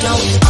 Now